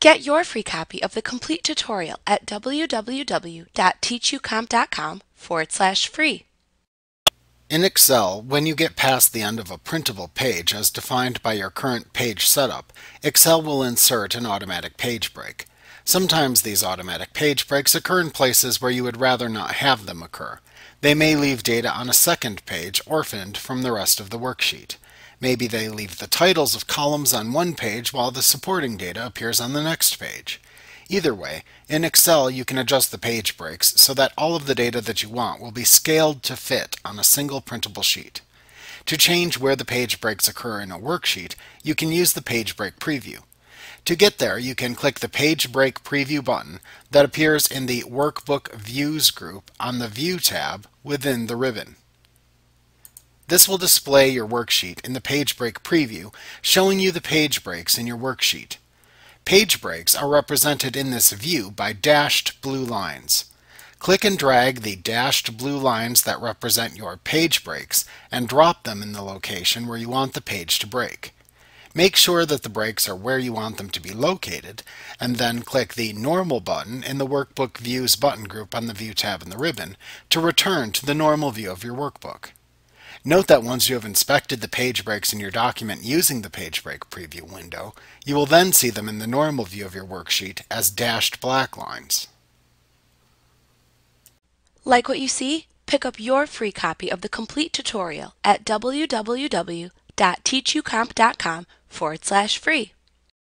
Get your free copy of the complete tutorial at www.teachucomp.com forward slash free. In Excel, when you get past the end of a printable page as defined by your current page setup, Excel will insert an automatic page break. Sometimes these automatic page breaks occur in places where you would rather not have them occur. They may leave data on a second page orphaned from the rest of the worksheet. Maybe they leave the titles of columns on one page while the supporting data appears on the next page. Either way, in Excel you can adjust the page breaks so that all of the data that you want will be scaled to fit on a single printable sheet. To change where the page breaks occur in a worksheet, you can use the Page Break Preview. To get there, you can click the Page Break Preview button that appears in the Workbook Views group on the View tab within the ribbon. This will display your worksheet in the page break preview, showing you the page breaks in your worksheet. Page breaks are represented in this view by dashed blue lines. Click and drag the dashed blue lines that represent your page breaks and drop them in the location where you want the page to break. Make sure that the breaks are where you want them to be located, and then click the Normal button in the Workbook Views button group on the View tab in the ribbon to return to the normal view of your workbook. Note that once you have inspected the page breaks in your document using the Page Break Preview window, you will then see them in the normal view of your worksheet as dashed black lines. Like what you see? Pick up your free copy of the complete tutorial at www.teachucomp.com forward slash free.